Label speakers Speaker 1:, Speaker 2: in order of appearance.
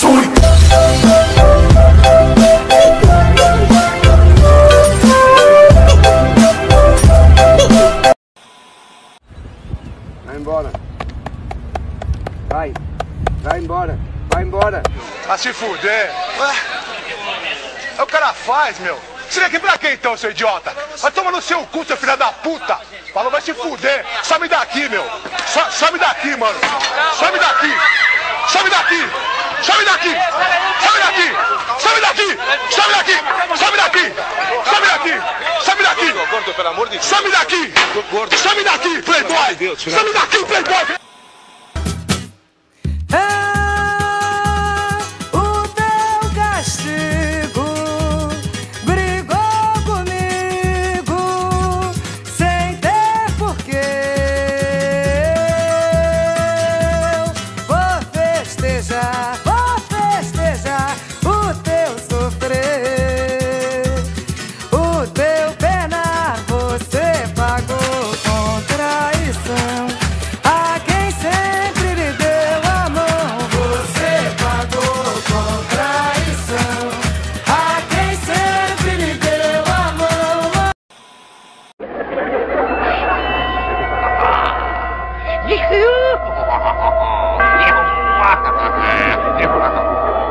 Speaker 1: Fui. Vai embora. Vai. Vai embora. Vai embora. Vai se fuder. Ué? É o cara faz, meu. Você aqui pra quê então, seu idiota? Vai tomar no seu cu, seu filho da puta! Falou, vai se fuder! Some daqui, meu! Some daqui, mano! Some daqui! Some daqui. Some daqui. Some daqui. Some daqui. Some daqui. Some daqui. Some daqui. Some daqui.
Speaker 2: De Deus.
Speaker 1: Some daqui. Some daqui, playboy. Some daqui, playboy. 哎呦，你好嘛，你好。